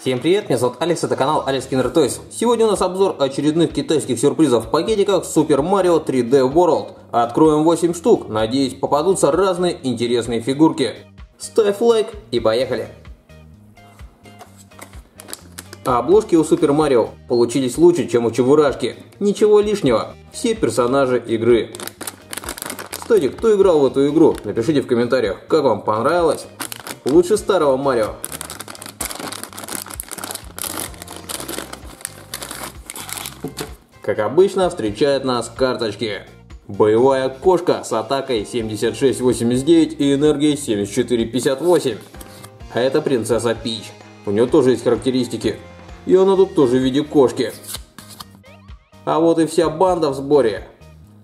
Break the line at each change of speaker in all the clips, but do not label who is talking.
Всем привет, меня зовут Алекс, это канал Алекс Кинер Toys. Сегодня у нас обзор очередных китайских сюрпризов в пакетиках Super Mario 3D World. Откроем 8 штук, надеюсь попадутся разные интересные фигурки. Ставь лайк и поехали! обложки у Super Mario получились лучше, чем у Чебурашки. Ничего лишнего, все персонажи игры. Кстати, кто играл в эту игру? Напишите в комментариях, как вам понравилось. Лучше старого Марио. Как обычно, встречает нас карточки. Боевая кошка с атакой 76-89 и энергией 74-58. А это принцесса Пич. У нее тоже есть характеристики. И она тут тоже в виде кошки. А вот и вся банда в сборе.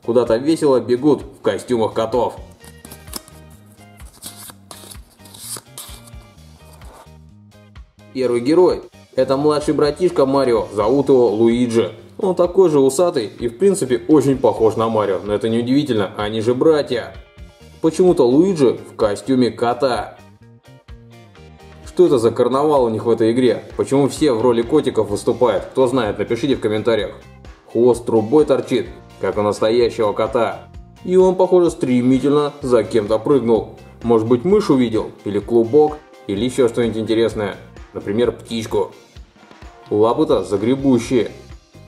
Куда-то весело бегут в костюмах котов. Первый герой – это младший братишка Марио, зовут его Луиджи. Он такой же усатый и в принципе очень похож на Марио, но это не удивительно, они же братья. Почему-то Луиджи в костюме кота. Что это за карнавал у них в этой игре? Почему все в роли котиков выступают? Кто знает, напишите в комментариях. Хвост трубой торчит, как у настоящего кота. И он, похоже, стремительно за кем-то прыгнул. Может быть мышь увидел, или клубок, или еще что-нибудь интересное. Например, птичку. Лапы-то загребущие.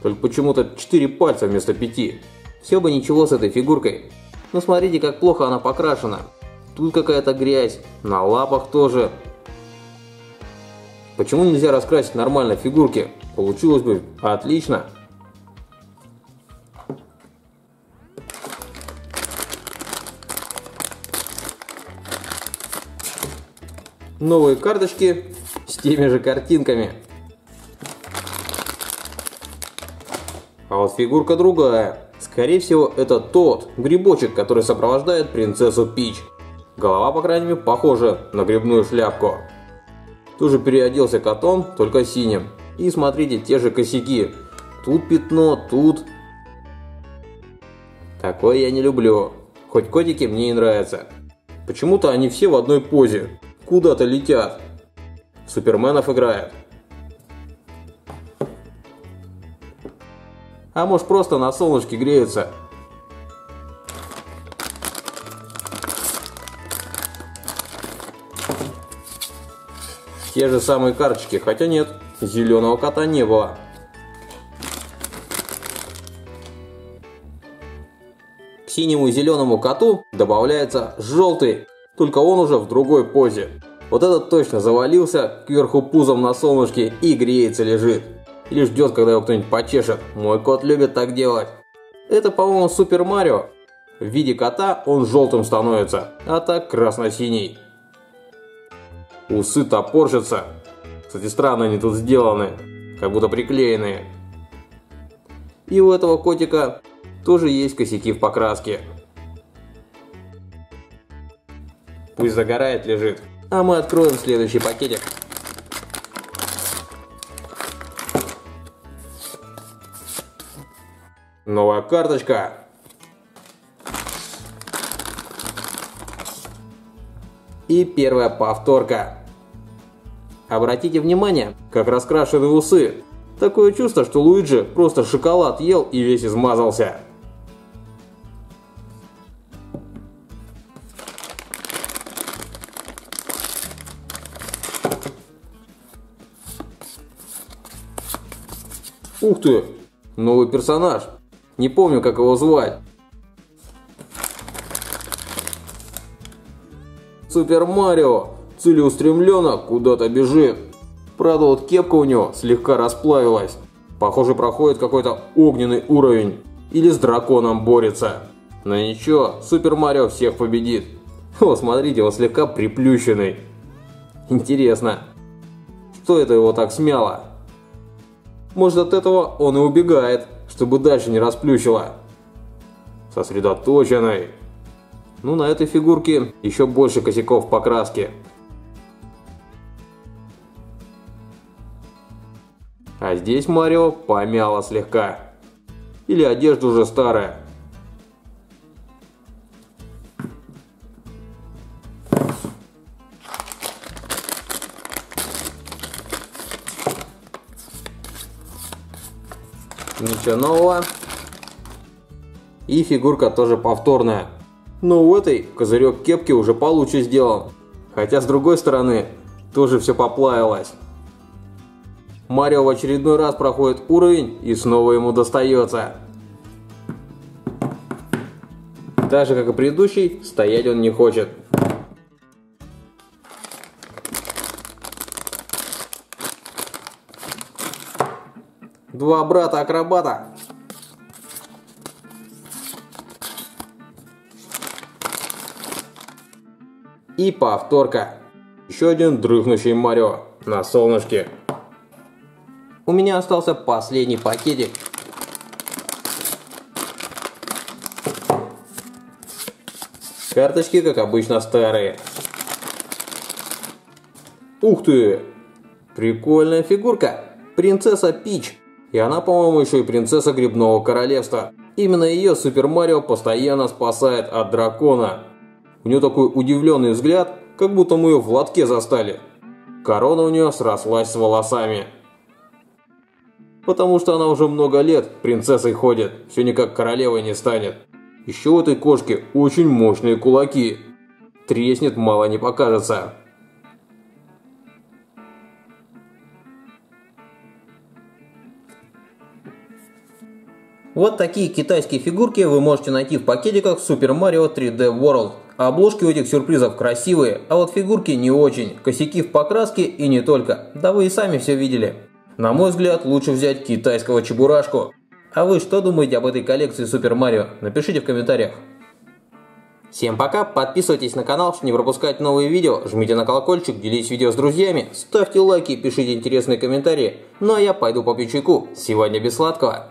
Только почему-то 4 пальца вместо 5. Все бы ничего с этой фигуркой. Но смотрите, как плохо она покрашена. Тут какая-то грязь, на лапах тоже. Почему нельзя раскрасить нормально фигурки? Получилось бы отлично. Новые карточки с теми же картинками. А вот фигурка другая. Скорее всего, это тот грибочек, который сопровождает принцессу Пич. Голова, по крайней мере, похожа на грибную шляпку. Тоже переоделся котом, только синим. И смотрите, те же косяки. Тут пятно, тут... Такое я не люблю. Хоть котики мне и нравятся. Почему-то они все в одной позе. Куда-то летят. Суперменов играют. А может просто на солнышке греются. Те же самые карточки, хотя нет, зеленого кота не было. К синему и зеленому коту добавляется желтый, только он уже в другой позе. Вот этот точно завалился кверху пузом на солнышке и греется лежит. Или ждет, когда его кто-нибудь почешет. Мой кот любит так делать. Это, по-моему, Супер Марио. В виде кота он желтым становится, а так красно-синий. Усы топорщатся. Кстати, странно они тут сделаны, как будто приклеенные. И у этого котика тоже есть косяки в покраске. Пусть загорает, лежит. А мы откроем следующий пакетик. Новая карточка. И первая повторка. Обратите внимание, как раскрашены усы. Такое чувство, что Луиджи просто шоколад ел и весь измазался. Ух ты, новый персонаж. Не помню, как его звать. Супер Марио целеустремленно куда-то бежит. Правда, вот кепка у него слегка расплавилась. Похоже, проходит какой-то огненный уровень. Или с драконом борется. Но ничего, Супер Марио всех победит. О, смотрите, он слегка приплющенный. Интересно, что это его так смяло? Может от этого он и убегает, чтобы дальше не расплющило. Сосредоточенный. Ну, на этой фигурке еще больше косяков покраски. А здесь Марио помяло слегка. Или одежда уже старая. Ничего нового. И фигурка тоже повторная. Но у этой козырек кепки уже получше сделан. Хотя с другой стороны, тоже все поплавилось. Марио в очередной раз проходит уровень и снова ему достается. Так же как и предыдущий, стоять он не хочет. Два брата-акробата. И повторка. Еще один дрыхнущий Марио на солнышке. У меня остался последний пакетик. Карточки, как обычно, старые. Ух ты! Прикольная фигурка. Принцесса Пич. И она, по-моему, еще и принцесса Грибного Королевства. Именно ее Супер Марио постоянно спасает от дракона. У нее такой удивленный взгляд, как будто мы ее в лотке застали. Корона у нее срослась с волосами. Потому что она уже много лет принцессой ходит, все никак королевой не станет. Еще у этой кошки очень мощные кулаки. Треснет, мало не покажется. Вот такие китайские фигурки вы можете найти в пакетиках Super Mario 3D World. Обложки у этих сюрпризов красивые, а вот фигурки не очень, косяки в покраске и не только. Да вы и сами все видели. На мой взгляд, лучше взять китайского чебурашку. А вы что думаете об этой коллекции Super Mario? Напишите в комментариях. Всем пока, подписывайтесь на канал, чтобы не пропускать новые видео, жмите на колокольчик, делитесь видео с друзьями, ставьте лайки, пишите интересные комментарии. Ну а я пойду по чайку, сегодня без сладкого.